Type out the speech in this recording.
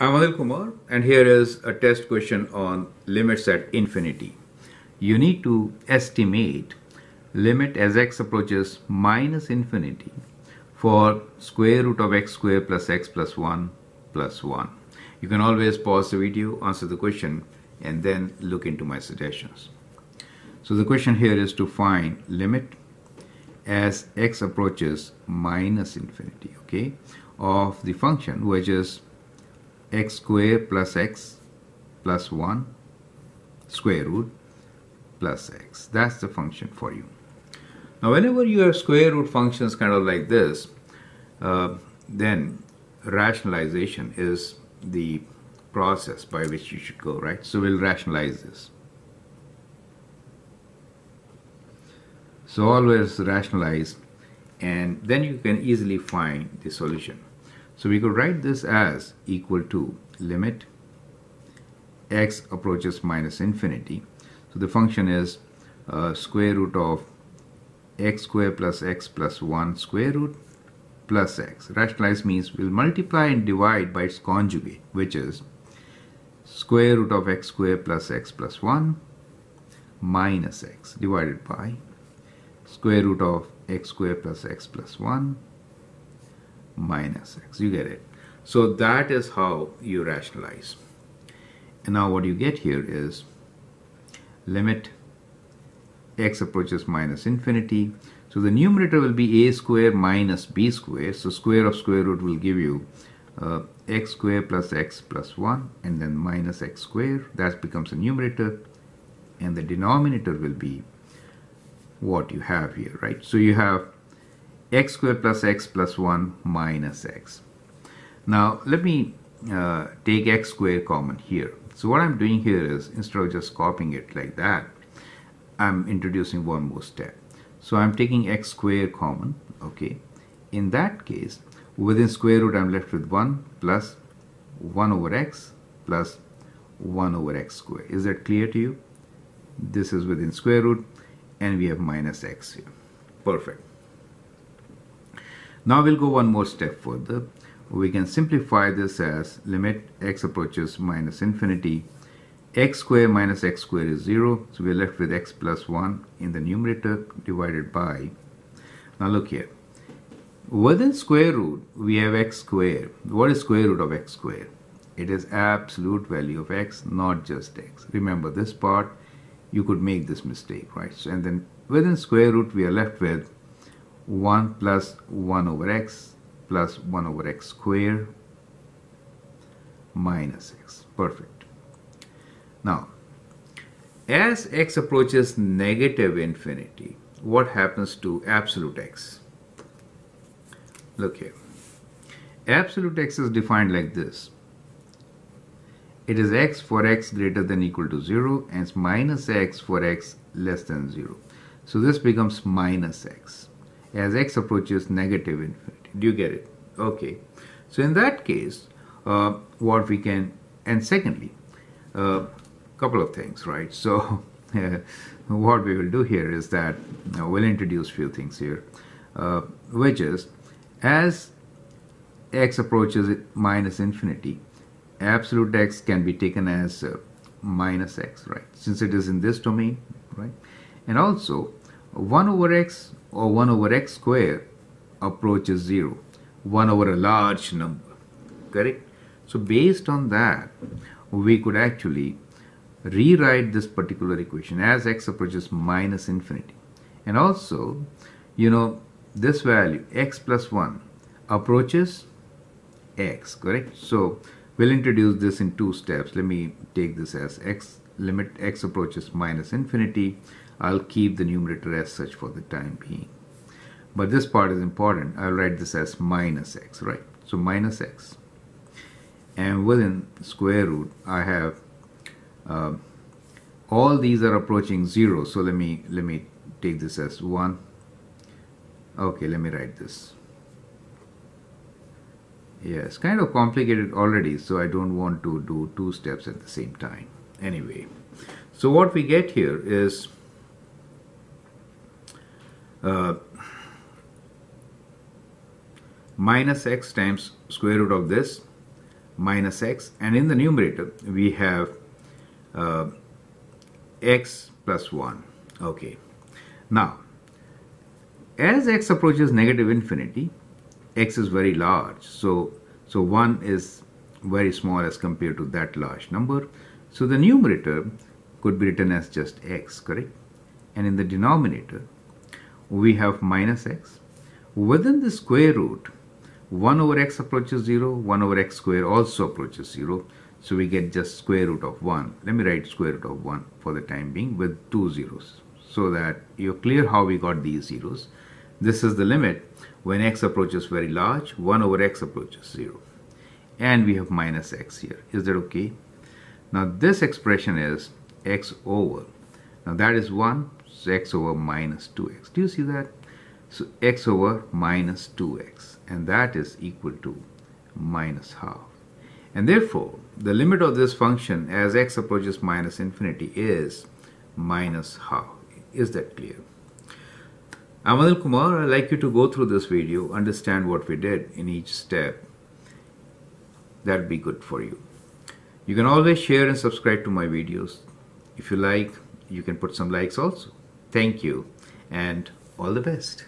I'm Anil Kumar and here is a test question on limits at infinity. You need to estimate limit as x approaches minus infinity for square root of x square plus x plus 1 plus 1. You can always pause the video, answer the question and then look into my suggestions. So the question here is to find limit as x approaches minus infinity, okay, of the function which is x square plus x plus 1 square root plus x. That's the function for you. Now whenever you have square root functions kind of like this, uh, then rationalization is the process by which you should go, right? So we'll rationalize this. So always rationalize and then you can easily find the solution. So we could write this as equal to limit x approaches minus infinity. So the function is uh, square root of x square plus x plus 1 square root plus x. Rationalize means we'll multiply and divide by its conjugate, which is square root of x square plus x plus 1 minus x divided by square root of x square plus x plus 1 minus x. You get it. So that is how you rationalize. And now what you get here is limit x approaches minus infinity. So the numerator will be a square minus b square. So square of square root will give you uh, x square plus x plus 1 and then minus x square. That becomes a numerator. And the denominator will be what you have here, right? So you have x squared plus x plus 1 minus x. Now let me uh, take x squared common here. So what I'm doing here is instead of just copying it like that, I'm introducing one more step. So I'm taking x squared common, okay. In that case, within square root I'm left with 1 plus 1 over x plus 1 over x squared. Is that clear to you? This is within square root and we have minus x here. Perfect. Now we'll go one more step further. We can simplify this as limit x approaches minus infinity. x square minus x square is 0. So we're left with x plus 1 in the numerator divided by. Now look here. Within square root, we have x square. What is square root of x square? It is absolute value of x, not just x. Remember this part, you could make this mistake, right? So, and then within square root, we are left with 1 plus 1 over x plus 1 over x square minus x. Perfect. Now, as x approaches negative infinity, what happens to absolute x? Look here. Absolute x is defined like this. It is x for x greater than equal to 0 and minus x for x less than 0. So this becomes minus x as x approaches negative infinity. Do you get it? Okay. So in that case, uh, what we can, and secondly, a uh, couple of things, right? So uh, what we will do here is that uh, we'll introduce few things here, uh, which is as x approaches minus infinity, absolute x can be taken as uh, minus x, right? Since it is in this domain, right? And also 1 over x or 1 over x square approaches 0. 1 over a large number. Correct? So based on that, we could actually rewrite this particular equation as x approaches minus infinity. And also, you know, this value x plus 1 approaches x, correct? So we'll introduce this in two steps. Let me take this as x limit x approaches minus infinity I'll keep the numerator as such for the time being. But this part is important. I'll write this as minus x, right? So minus x. And within square root, I have uh, all these are approaching zero. So let me let me take this as one. Okay, let me write this. Yeah, it's kind of complicated already, so I don't want to do two steps at the same time. Anyway, so what we get here is uh, minus x times square root of this minus x and in the numerator we have uh, x plus 1 okay. Now as x approaches negative infinity x is very large. So so 1 is very small as compared to that large number. So the numerator could be written as just x correct? And in the denominator we have minus x. Within the square root 1 over x approaches 0 1 over x square also approaches 0 so we get just square root of 1 let me write square root of 1 for the time being with two zeros so that you're clear how we got these zeros. This is the limit. When x approaches very large 1 over x approaches 0 and we have minus x here. Is that okay? Now this expression is x over. Now that is 1 x over minus 2x do you see that so x over minus 2x and that is equal to minus half. And therefore, the limit of this function as x approaches minus infinity is minus half. Is that clear? I'm Anil Kumar. I'd like you to go through this video, understand what we did in each step. That'd be good for you. You can always share and subscribe to my videos. If you like, you can put some likes also. Thank you and all the best.